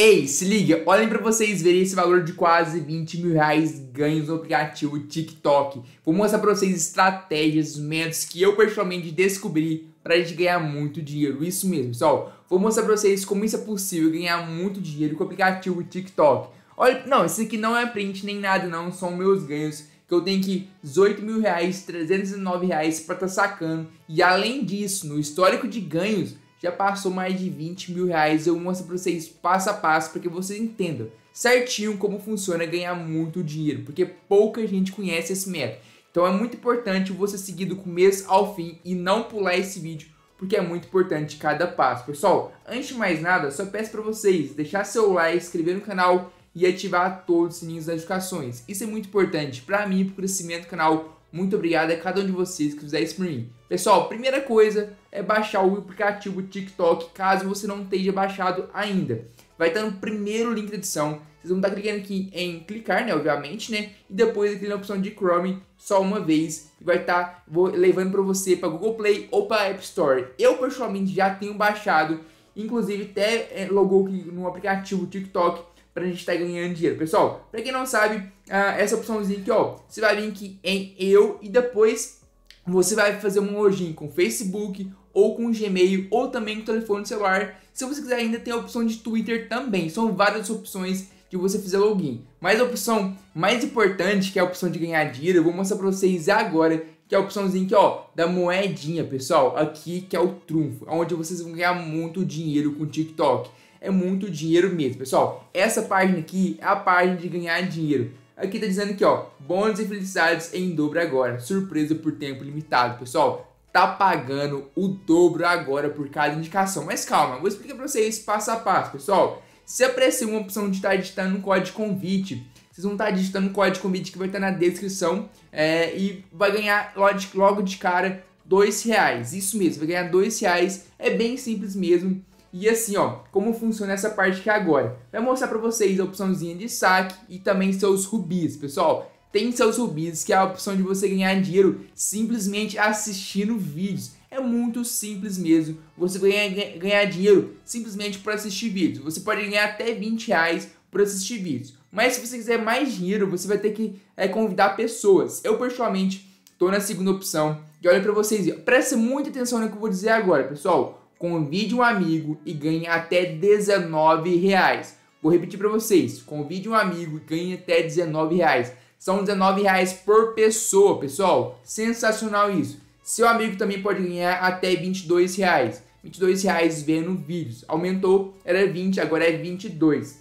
Ei, se liga, olhem para vocês verem esse valor de quase 20 mil reais ganhos no aplicativo TikTok. Vou mostrar para vocês estratégias, métodos que eu pessoalmente descobri para a gente ganhar muito dinheiro. Isso mesmo, pessoal. Vou mostrar para vocês como isso é possível ganhar muito dinheiro com o aplicativo TikTok. Olha, não, isso aqui não é print nem nada, não, são meus ganhos. Que eu tenho aqui 18 mil reais, 309 reais para estar tá sacando. E além disso, no histórico de ganhos, já passou mais de 20 mil reais. Eu mostro para vocês passo a passo para que vocês entendam certinho como funciona ganhar muito dinheiro, porque pouca gente conhece esse método. Então é muito importante você seguir do começo ao fim e não pular esse vídeo, porque é muito importante cada passo. Pessoal, antes de mais nada, só peço para vocês deixar seu like, inscrever no canal e ativar todos os sininhos das notificações. Isso é muito importante para mim, para o crescimento do canal muito obrigado a cada um de vocês que fizer isso por mim. Pessoal, primeira coisa é baixar o aplicativo TikTok, caso você não tenha baixado ainda. Vai estar no primeiro link da edição. Vocês vão estar clicando aqui em clicar, né, obviamente, né? E depois aqui na opção de Chrome só uma vez. E vai estar levando para você para Google Play ou para App Store. Eu, pessoalmente, já tenho baixado. Inclusive, até é, logou aqui no aplicativo TikTok para a gente estar tá ganhando dinheiro. Pessoal, para quem não sabe, ah, essa opçãozinha aqui, ó, você vai vir aqui em eu e depois você vai fazer um login com Facebook ou com Gmail ou também com telefone celular. Se você quiser ainda tem a opção de Twitter também. São várias opções que você fizer login. Mas a opção mais importante, que é a opção de ganhar dinheiro, eu vou mostrar para vocês agora, que é a opçãozinha aqui, ó, da moedinha, pessoal. Aqui que é o trunfo, onde vocês vão ganhar muito dinheiro com o TikTok é muito dinheiro mesmo, pessoal. Essa página aqui é a página de ganhar dinheiro. Aqui tá dizendo aqui, ó, bônus e felicidades em dobro agora, surpresa por tempo limitado, pessoal. Tá pagando o dobro agora por cada indicação. Mas calma, vou explicar para vocês passo a passo, pessoal. Se aparecer uma opção de estar digitando um código de convite, vocês vão estar digitando o código de convite que vai estar na descrição é, e vai ganhar logo de cara dois reais. Isso mesmo, vai ganhar dois reais. É bem simples mesmo. E assim, ó, como funciona essa parte aqui agora? Vai mostrar para vocês a opçãozinha de saque e também seus rubis, pessoal. Tem seus rubis, que é a opção de você ganhar dinheiro simplesmente assistindo vídeos. É muito simples mesmo. Você ganha, ganhar dinheiro simplesmente por assistir vídeos. Você pode ganhar até 20 reais por assistir vídeos. Mas se você quiser mais dinheiro, você vai ter que é, convidar pessoas. Eu, pessoalmente, estou na segunda opção. E olha para vocês, preste muita atenção no que eu vou dizer agora, pessoal convide um amigo e ganhe até 19 reais. Vou repetir para vocês, convide um amigo e ganhe até 19 reais. São 19 reais por pessoa, pessoal. Sensacional isso. Seu amigo também pode ganhar até 22 reais. 22 reais vendo vídeos. Aumentou, era 20, agora é 22.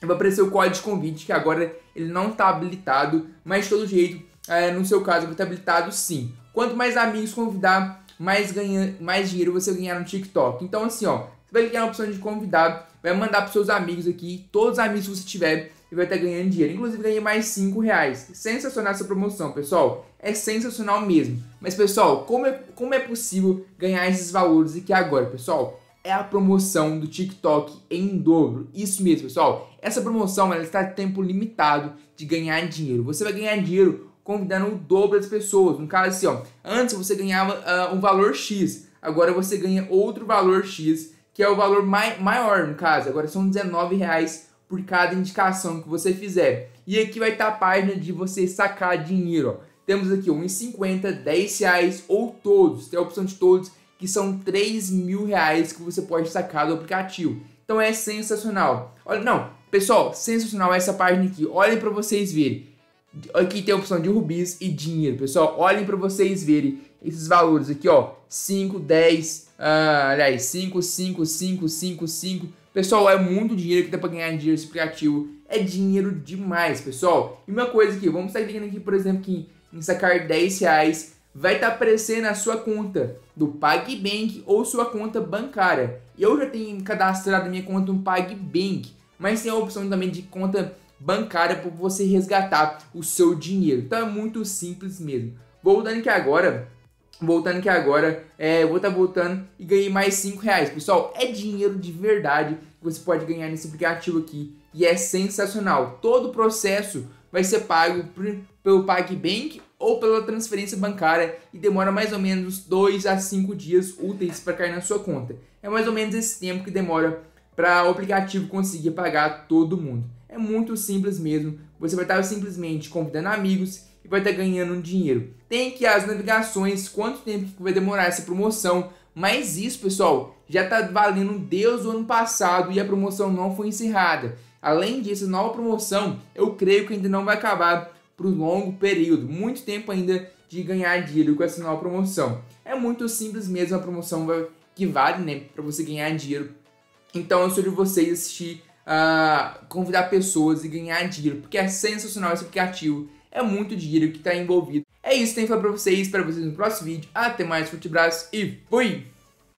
Vai aparecer o código de convite, que agora ele não está habilitado, mas de todo jeito, é, no seu caso, vai estar habilitado sim. Quanto mais amigos convidar, mais, ganha, mais dinheiro você ganhar no TikTok. Então, assim, ó, você vai clicar na opção de convidado, vai mandar para seus amigos aqui, todos os amigos que você tiver, e vai estar ganhando dinheiro. Inclusive, ganhei mais 5 reais. Sensacional essa promoção, pessoal. É sensacional mesmo. Mas, pessoal, como é, como é possível ganhar esses valores aqui agora, pessoal? É a promoção do TikTok em dobro. Isso mesmo, pessoal. Essa promoção ela está tempo limitado de ganhar dinheiro. Você vai ganhar dinheiro convidando o dobro das pessoas. No caso, assim, ó, antes você ganhava uh, um valor X, agora você ganha outro valor X, que é o valor mai maior, no caso. Agora são 19 reais por cada indicação que você fizer. E aqui vai estar a página de você sacar dinheiro. Ó. Temos aqui 1,50, 10 reais ou todos. Tem a opção de todos, que são 3 mil reais que você pode sacar do aplicativo. Então é sensacional. Olha, não, pessoal, sensacional essa página aqui. Olhem para vocês verem. Aqui tem a opção de rubis e dinheiro, pessoal. Olhem para vocês verem esses valores aqui, ó. 5, 10, ah, aliás, 5, 5, 5, 5, 5. Pessoal, é muito dinheiro que dá para ganhar dinheiro nesse aplicativo. É dinheiro demais, pessoal. E uma coisa aqui, vamos estar clicando aqui, por exemplo, aqui, em sacar 10 reais. Vai estar aparecendo a sua conta do PagBank ou sua conta bancária. Eu já tenho cadastrado minha conta no PagBank, mas tem a opção também de conta bancária para você resgatar o seu dinheiro. Então é muito simples mesmo. Voltando aqui agora, voltando aqui agora, é, vou estar tá voltando e ganhei mais 5 reais. Pessoal, é dinheiro de verdade que você pode ganhar nesse aplicativo aqui e é sensacional. Todo o processo vai ser pago pelo PagBank ou pela transferência bancária e demora mais ou menos 2 a 5 dias úteis para cair na sua conta. É mais ou menos esse tempo que demora para o aplicativo conseguir pagar todo mundo. É muito simples mesmo. Você vai estar simplesmente convidando amigos e vai estar ganhando dinheiro. Tem que as navegações, quanto tempo que vai demorar essa promoção. Mas isso, pessoal, já está valendo desde o ano passado e a promoção não foi encerrada. Além disso, nova promoção, eu creio que ainda não vai acabar por um longo período, muito tempo ainda de ganhar dinheiro com essa nova promoção. É muito simples mesmo a promoção que vale, né, para você ganhar dinheiro. Então eu sugiro vocês assistir, uh, convidar pessoas e ganhar dinheiro, porque é sensacional esse aplicativo, é muito dinheiro que está envolvido. É isso que tenho para vocês, para vocês no próximo vídeo. Até mais, forte abraço e fui!